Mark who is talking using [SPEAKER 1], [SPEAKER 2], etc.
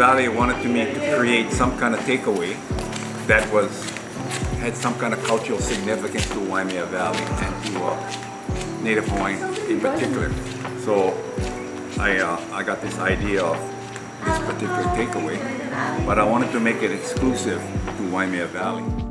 [SPEAKER 1] Valley wanted to me to create some kind of takeaway that was had some kind of cultural significance to Waimea Valley and to uh, Native Hawaiian in particular. So I, uh, I got this idea of this particular takeaway, but I wanted to make it exclusive to Waimea Valley.